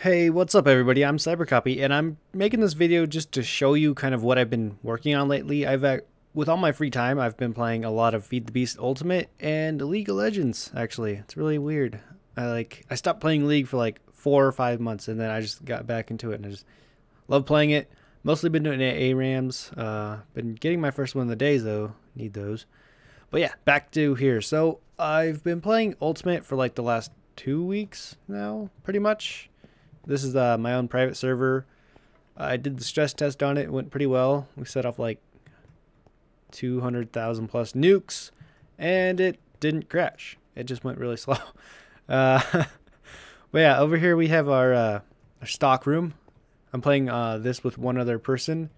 Hey, what's up everybody? I'm Cybercopy and I'm making this video just to show you kind of what I've been working on lately. I've uh, with all my free time, I've been playing a lot of Feed the Beast Ultimate and League of Legends actually. It's really weird. I like I stopped playing League for like 4 or 5 months and then I just got back into it and I just love playing it. Mostly been doing ARAMs. Uh been getting my first one of the days though. Need those. But yeah, back to here. So, I've been playing Ultimate for like the last 2 weeks now, pretty much this is uh, my own private server. I did the stress test on it. It went pretty well. We set off like 200,000 plus nukes and it didn't crash. It just went really slow. Uh, but yeah, over here we have our, uh, our stock room. I'm playing uh, this with one other person.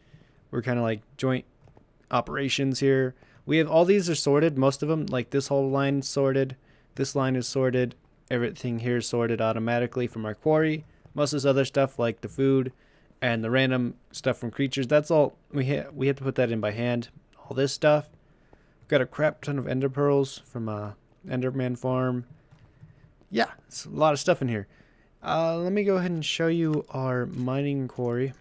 We're kind of like joint operations here. We have all these are sorted. Most of them, like this whole line sorted. This line is sorted. Everything here is sorted automatically from our quarry. Most of this other stuff, like the food and the random stuff from creatures, that's all we ha- we have to put that in by hand. All this stuff. We've got a crap ton of ender pearls from uh, Enderman farm. Yeah, it's a lot of stuff in here. Uh, let me go ahead and show you our mining quarry.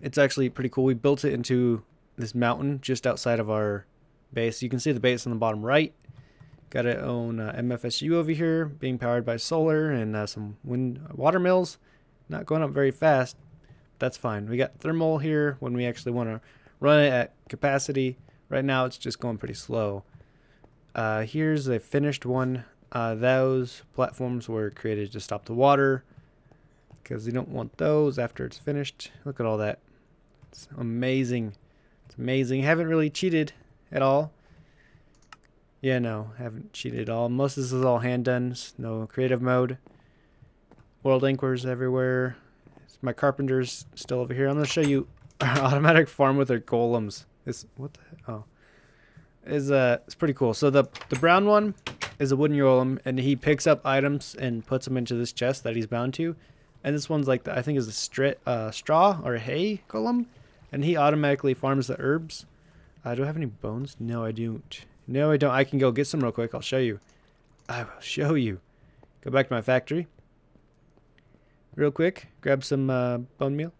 It's actually pretty cool. We built it into this mountain just outside of our base. You can see the base on the bottom right. Got our own uh, MFSU over here, being powered by solar and uh, some wind water mills. Not going up very fast. That's fine. We got thermal here when we actually want to run it at capacity. Right now it's just going pretty slow. Uh, here's a finished one. Uh, those platforms were created to stop the water because you don't want those after it's finished. Look at all that. It's amazing. It's amazing. Haven't really cheated at all. Yeah, no, haven't cheated at all. Most of this is all hand done, no creative mode. World Anchors everywhere. My carpenter's still over here. I'm gonna show you our automatic farm with our golems. This what the oh is uh it's pretty cool. So the the brown one is a wooden golem, and he picks up items and puts them into this chest that he's bound to. And this one's like the, I think is a stri- uh, straw or hay golem, and he automatically farms the herbs. Uh, do I have any bones? No, I don't. No, I don't. I can go get some real quick. I'll show you. I will show you. Go back to my factory. Real quick. Grab some uh, bone meal.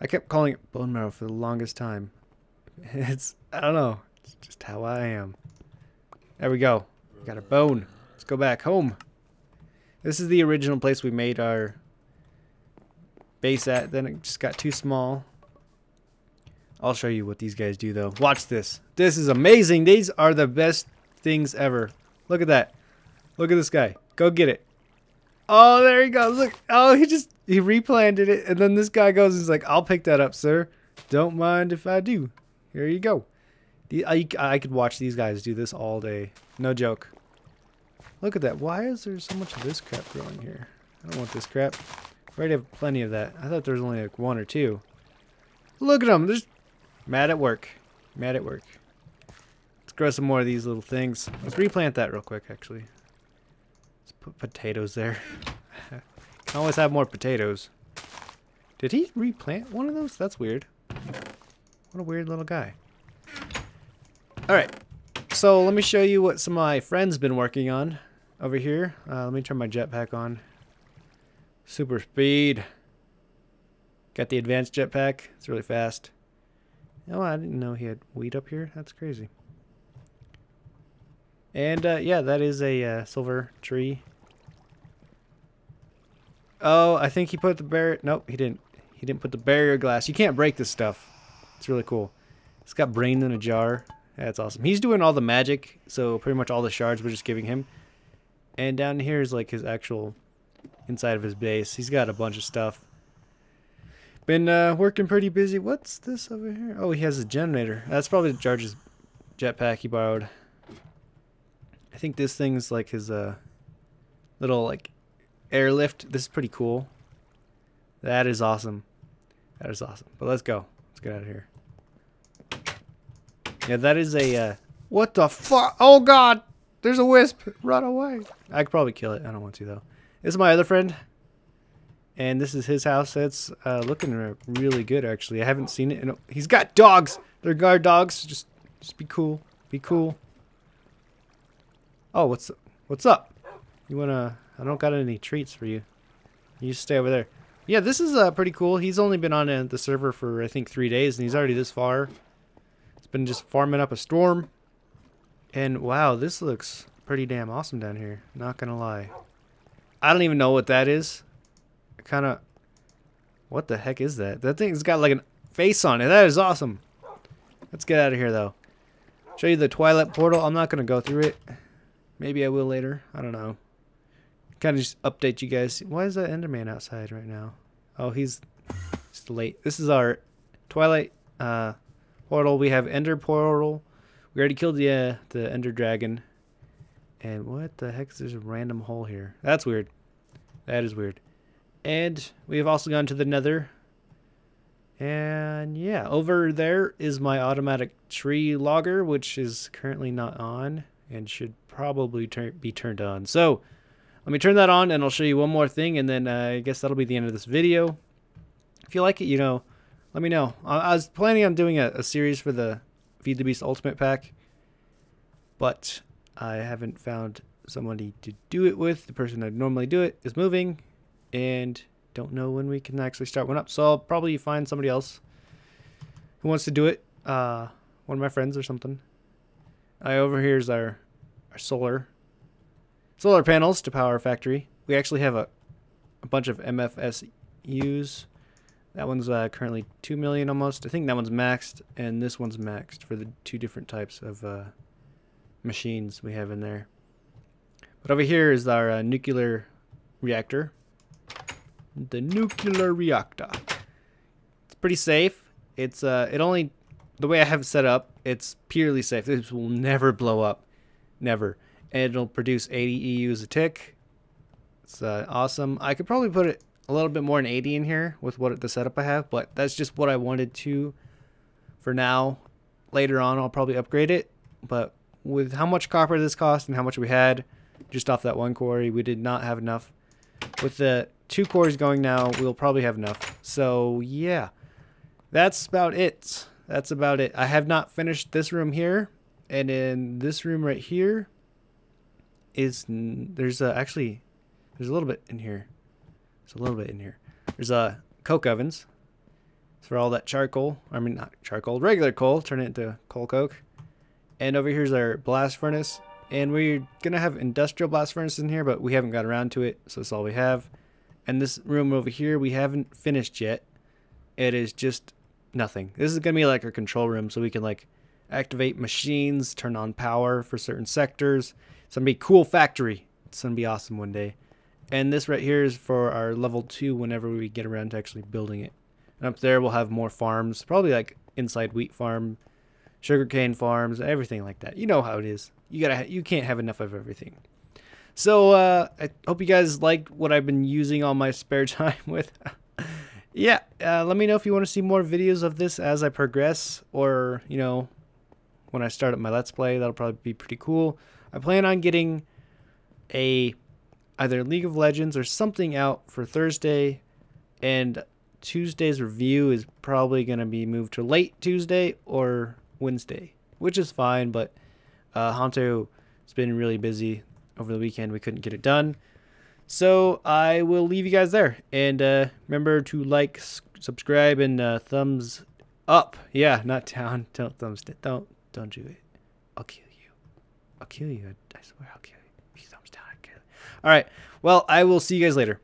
I kept calling it bone marrow for the longest time. It's, I don't know. It's just how I am. There we go. Got a bone. Let's go back home. This is the original place we made our base at. Then it just got too small. I'll show you what these guys do though. Watch this. This is amazing. These are the best things ever. Look at that. Look at this guy. Go get it. Oh, there he goes. Look. Oh, he just he replanted it, and then this guy goes and he's like, "I'll pick that up, sir. Don't mind if I do. Here you go." The, I, I could watch these guys do this all day. No joke. Look at that. Why is there so much of this crap growing here? I don't want this crap. We already have plenty of that. I thought there was only like one or two. Look at them. There's Mad at work. Mad at work. Let's grow some more of these little things. Let's replant that real quick, actually. Let's put potatoes there. Can always have more potatoes. Did he replant one of those? That's weird. What a weird little guy. Alright. So let me show you what some of my friends been working on over here. Uh, let me turn my jetpack on. Super speed. Got the advanced jetpack. It's really fast. Oh, I didn't know he had wheat up here. That's crazy. And uh, yeah, that is a uh, silver tree. Oh, I think he put the barrier. Nope, he didn't. He didn't put the barrier glass. You can't break this stuff. It's really cool. It's got brain in a jar. That's awesome. He's doing all the magic, so pretty much all the shards we're just giving him. And down here is like his actual inside of his base. He's got a bunch of stuff. Been uh, working pretty busy. What's this over here? Oh, he has a generator. That's probably Jarge's jetpack he borrowed. I think this thing's like his uh, little like airlift. This is pretty cool. That is awesome. That is awesome. But let's go. Let's get out of here. Yeah, that is a... Uh, what the fuck? Oh, God! There's a wisp! Run away! I could probably kill it. I don't want to, though. This is my other friend and this is his house. That's uh, looking really good, actually. I haven't seen it. He's got dogs. They're guard dogs. Just, just be cool. Be cool. Oh, what's what's up? You wanna? I don't got any treats for you. You stay over there. Yeah, this is uh, pretty cool. He's only been on uh, the server for, I think, three days, and he's already this far. It's been just farming up a storm. And wow, this looks pretty damn awesome down here. Not gonna lie. I don't even know what that is. Kind of... What the heck is that? That thing's got like a face on it. That is awesome. Let's get out of here, though. Show you the Twilight Portal. I'm not going to go through it. Maybe I will later. I don't know. Kind of just update you guys. Why is that Enderman outside right now? Oh, he's just late. This is our Twilight uh, Portal. We have Ender Portal. We already killed the, uh, the Ender Dragon. And what the heck is this random hole here? That's weird. That is weird. And we have also gone to the nether. And yeah, over there is my automatic tree logger, which is currently not on and should probably tur be turned on. So let me turn that on and I'll show you one more thing and then uh, I guess that'll be the end of this video. If you like it, you know, let me know. I, I was planning on doing a, a series for the Feed the Beast Ultimate Pack, but I haven't found somebody to do it with. The person I'd normally do it is moving and don't know when we can actually start one up. So I'll probably find somebody else who wants to do it. Uh, one of my friends or something. I over here is our our solar solar panels to power our factory. We actually have a, a bunch of MFSUs. That one's uh, currently two million almost. I think that one's maxed, and this one's maxed for the two different types of uh, machines we have in there. But over here is our uh, nuclear reactor the nuclear reactor. It's pretty safe. It's uh, it only the way I have it set up, it's purely safe. This will never blow up, never, and it'll produce 80 EU's a tick. It's uh, awesome. I could probably put it a little bit more than 80 in here with what the setup I have, but that's just what I wanted to. For now, later on, I'll probably upgrade it, but with how much copper this cost and how much we had, just off that one quarry, we did not have enough. With the two cores going now. We'll probably have enough. So yeah, that's about it. That's about it. I have not finished this room here. And in this room right here is, there's a, actually, there's a little bit in here. There's a little bit in here. There's a coke ovens for all that charcoal. I mean, not charcoal, regular coal. Turn it into coal coke. And over here's our blast furnace. And we're going to have industrial blast furnace in here, but we haven't got around to it. So that's all we have. And this room over here, we haven't finished yet. It is just nothing. This is going to be like our control room so we can like activate machines, turn on power for certain sectors. It's going to be cool factory. It's going to be awesome one day. And this right here is for our level 2 whenever we get around to actually building it. And up there we'll have more farms, probably like inside wheat farm, sugarcane farms, everything like that. You know how it is. You gotta, you can't have enough of everything. So uh, I hope you guys liked what I've been using all my spare time with. yeah, uh, let me know if you want to see more videos of this as I progress, or you know, when I start up my Let's Play. That'll probably be pretty cool. I plan on getting a either League of Legends or something out for Thursday, and Tuesday's review is probably going to be moved to late Tuesday or Wednesday, which is fine. But uh, Honto has been really busy over the weekend we couldn't get it done. So I will leave you guys there. And uh, remember to like, subscribe, and uh, thumbs up. Yeah, not down. Don't thumbs down. Don't don't do it. I'll kill you. I'll kill you. I, swear I'll kill you. If you thumbs down, I'll kill you. All right. Well, I will see you guys later.